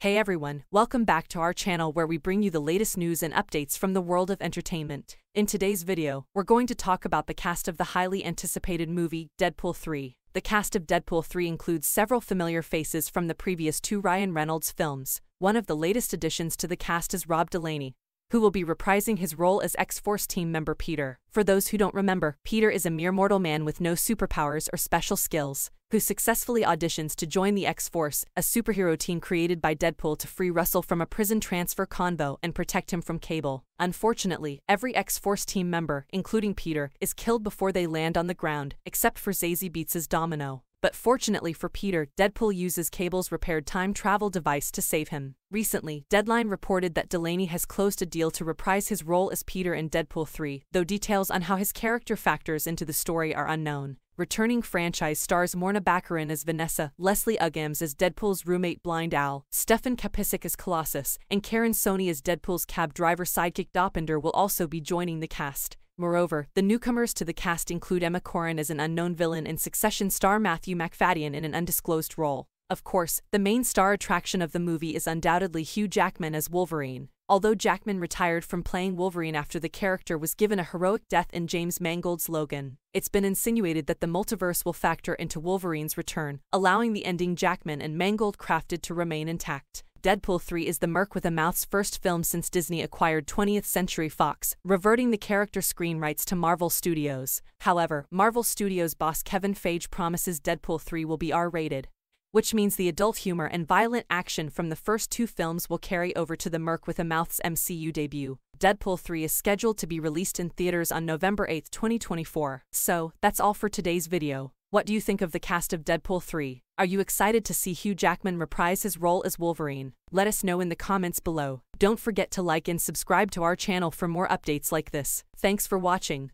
Hey everyone, welcome back to our channel where we bring you the latest news and updates from the world of entertainment. In today's video, we're going to talk about the cast of the highly anticipated movie Deadpool 3. The cast of Deadpool 3 includes several familiar faces from the previous two Ryan Reynolds films. One of the latest additions to the cast is Rob Delaney, who will be reprising his role as X-Force team member Peter. For those who don't remember, Peter is a mere mortal man with no superpowers or special skills, who successfully auditions to join the X-Force, a superhero team created by Deadpool to free Russell from a prison transfer convo and protect him from Cable. Unfortunately, every X-Force team member, including Peter, is killed before they land on the ground, except for Zazie Beetz' Domino. But fortunately for Peter, Deadpool uses Cable's repaired time travel device to save him. Recently, Deadline reported that Delaney has closed a deal to reprise his role as Peter in Deadpool 3, though details on how his character factors into the story are unknown. Returning franchise stars Morena Baccarin as Vanessa, Leslie Uggams as Deadpool's roommate Blind Al, Stefan Kapicic as Colossus, and Karan Soni as Deadpool's cab driver sidekick Dopinder will also be joining the cast. Moreover, the newcomers to the cast include Emma Corrin as an unknown villain and Succession star Matthew Macfadyen in an undisclosed role. Of course, the main star attraction of the movie is undoubtedly Hugh Jackman as Wolverine. Although Jackman retired from playing Wolverine after the character was given a heroic death in James Mangold's Logan, it's been insinuated that the multiverse will factor into Wolverine's return, allowing the ending Jackman and Mangold crafted to remain intact. Deadpool 3 is the Merc with a Mouth's first film since Disney acquired 20th Century Fox, reverting the character screen rights to Marvel Studios. However, Marvel Studios boss Kevin Feige promises Deadpool 3 will be R-rated, which means the adult humor and violent action from the first two films will carry over to the Merc with a Mouth's MCU debut. Deadpool 3 is scheduled to be released in theaters on November 8, 2024. So, that's all for today's video. What do you think of the cast of Deadpool 3? Are you excited to see Hugh Jackman reprise his role as Wolverine? Let us know in the comments below. Don't forget to like and subscribe to our channel for more updates like this. Thanks for watching.